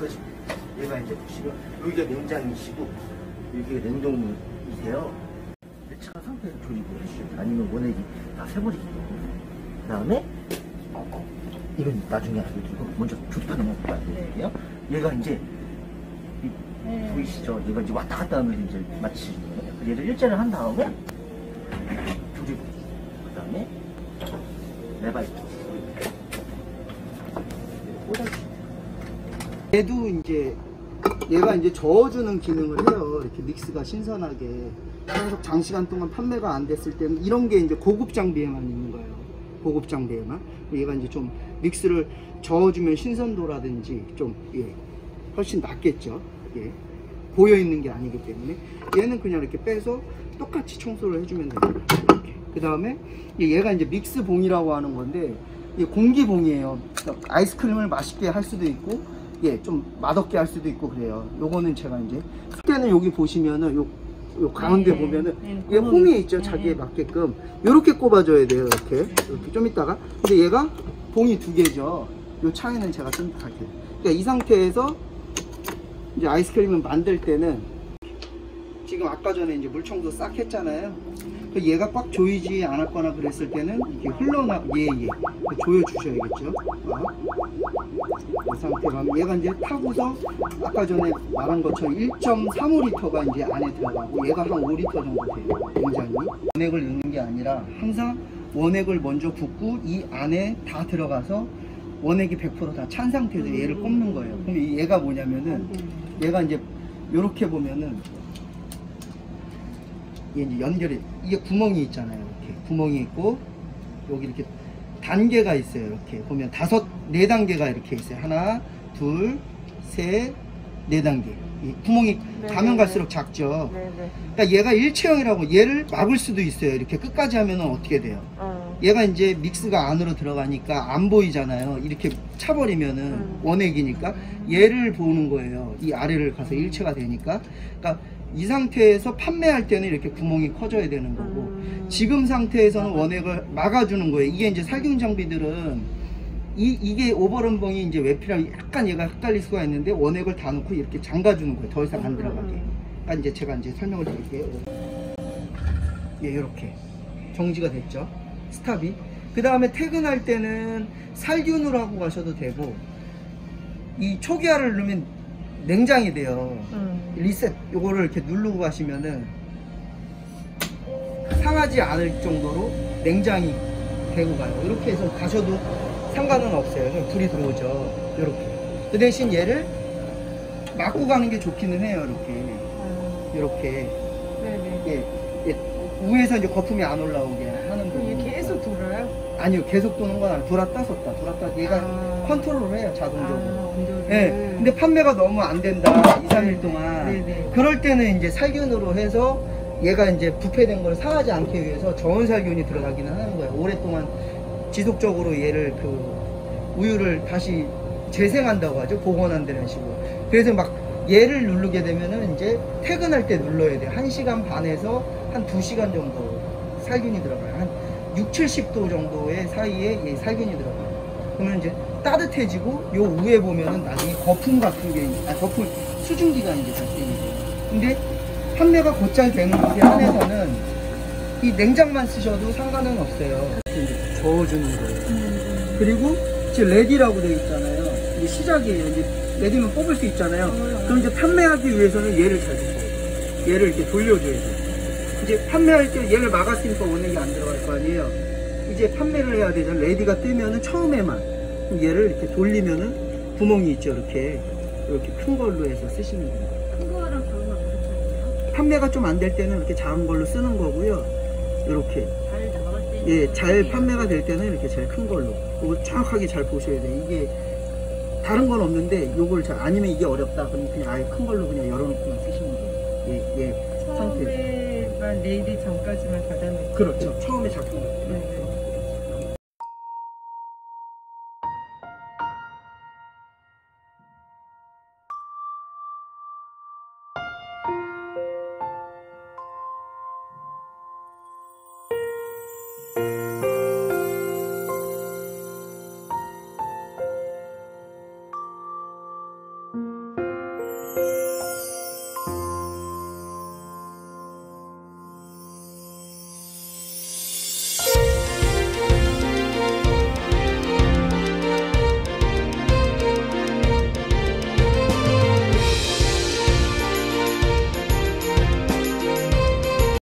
그죠? 얘가 이제 보시면 여기가 냉장이시고 여기가 냉동이세요. 차가 상태를 조립을 해주셔요. 아니면 원액이 다 때문에. 그 다음에 이건 나중에 알려주고 먼저 교판을 한번 봐야 얘가 이제 이 네. 보이시죠? 얘가 이제 왔다 갔다 하면서 이제 마치 얘를 일자를 한 다음에 조립 그 다음에 레바이트 꽂아주시면 얘도 이제 얘가 이제 저어주는 기능을 해요. 이렇게 믹스가 신선하게 계속 장시간 동안 판매가 안 됐을 때는 이런 게 이제 고급 장비에만 있는 거예요. 고급 장비에만. 얘가 이제 좀 믹스를 저어주면 신선도라든지 좀 예, 훨씬 낫겠죠. 예. 고여 있는 게 아니기 때문에 얘는 그냥 이렇게 빼서 똑같이 청소를 해주면 돼요. 이렇게. 그 다음에 얘가 이제 믹스 봉이라고 하는 건데 이게 공기 봉이에요. 그러니까 아이스크림을 맛있게 할 수도 있고 예, 좀 맛없게 할 수도 있고 그래요. 요거는 제가 이제 그때는 여기 보시면은 요, 요 가운데 네. 보면은 네, 얘 그건- 홈이 있죠. 네. 자기에 맞게끔 요렇게 꼽아줘야 돼요. 이렇게 이렇게 좀 있다가 근데 얘가 봉이 두 개죠. 요 차이는 제가 좀 할게요. 그러니까 이 상태에서 이제 아이스크림을 만들 때는 지금 아까 전에 이제 물 청소 싹 했잖아요. 그 얘가 꽉 조이지 않았거나 그랬을 때는 이게 흘러나 예예 조여 주셔야겠죠. 어. 이 상태가 얘가 이제 타고서 아까 전에 말한 것처럼 1.35리터가 이제 안에 들어가고 얘가 한 5리터 정도 돼요. 굉장히 원액을 넣는 게 아니라 항상 원액을 먼저 붓고 이 안에 다 들어가서 원액이 100%다 찬 상태에서 얘를 꼽는 거예요. 그럼 이 얘가 뭐냐면은 얘가 이제 이렇게 보면은 이게 이제 연결이 이게 구멍이 있잖아요. 이렇게 구멍이 있고 여기 이렇게 단계가 있어요. 이렇게 보면 다섯 네 단계가 이렇게 있어요. 하나, 둘, 셋, 네 단계. 이 구멍이 네, 가면 네, 갈수록 작죠. 네네. 그러니까 얘가 일체형이라고 얘를 막을 수도 있어요. 이렇게 끝까지 하면은 어떻게 돼요? 어. 얘가 이제 믹스가 안으로 들어가니까 안 보이잖아요. 이렇게 차버리면은 음. 원액이니까 얘를 보는 거예요. 이 아래를 가서 일체가 되니까. 그러니까 이 상태에서 판매할 때는 이렇게 구멍이 커져야 되는 거고 음. 지금 상태에서는 원액을 막아주는 거예요. 이게 이제 살균 장비들은 이, 이게 오버런벙이 이제 왜 필요하면 약간 얘가 헷갈릴 수가 있는데 원액을 다 넣고 이렇게 잠가주는 거예요. 더 이상 안 들어가게. 음. 그러니까 이제 제가 이제 설명을 드릴게요. 예, 이렇게 정지가 됐죠. 스탑이. 그 다음에 퇴근할 때는 살균으로 하고 가셔도 되고 이 초기화를 누르면 냉장이 돼요. 음. 리셋 요거를 이렇게 누르고 가시면은 상하지 않을 정도로 냉장이 되고 가요. 이렇게 해서 가셔도 상관은 없어요. 그냥 불이 들어오죠. 이렇게. 그 대신 얘를 막고 가는 게 좋기는 해요. 이렇게. 음. 이렇게. 네네. 예, 예, 위에서 이제 거품이 안 올라오게 아니요, 계속 도는 건 아니고 돌았다 섰다, 돌았다. 얘가 아. 컨트롤을 해요, 자동적으로. 아, 온도를. 예. 근데 판매가 너무 안 된다, 2, 3일 동안. 네네. 그럴 때는 이제 살균으로 해서 얘가 이제 부패된 걸 상하지 않기 위해서 저온 살균이 들어가기는 하는 거예요. 오랫동안 지속적으로 얘를 그 우유를 다시 재생한다고 하죠. 복원한다는 식으로. 그래서 막 얘를 누르게 되면은 이제 퇴근할 때 눌러야 돼요. 1시간 반에서 한 2시간 정도 살균이 들어가요. 한 6, 70도 정도의 사이에 얘 살균이 들어가요. 그러면 이제 따뜻해지고 요 위에 보면은 나중에 거품 같은 게, 아, 거품, 수증기가 이제 발생이 돼요. 근데 판매가 곧잘 되는 곳에 한해서는 이 냉장만 쓰셔도 상관은 없어요. 이제 저어주는 거예요. 음. 그리고 지금 ready라고 되어 있잖아요. 이게 시작이에요. 이제 ready면 뽑을 수 있잖아요. 그럼 이제 판매하기 위해서는 얘를 잘 줘요. 얘를 이렇게 돌려줘야 돼요. 이제 판매할 때 얘를 막았으니까 원액이 안 들어갈 거 아니에요. 이제 판매를 해야 되잖아요. ready가 뜨면은 처음에만 얘를 이렇게 돌리면은 구멍이 있죠. 이렇게 이렇게 큰 걸로 해서 쓰시면 돼요. 큰 거랑 작은 거 어떻게 차이요? 판매가 좀 안 될 때는 이렇게 작은 걸로 쓰는 거고요. 이렇게 잘 나갈 때. 예, 잘 판매가 될 때는 이렇게 제일 큰 걸로. 이거 정확하게 잘 보셔야 돼요. 이게 다른 건 없는데 요걸 잘 아니면 이게 어렵다. 그럼 그냥 아예 큰 걸로 그냥 열어놓고만 쓰시면 돼요. 예, 예. 상태. 아, 내일이 전까지만 받아놓고 그렇죠. 처음에 작품. 네. 네.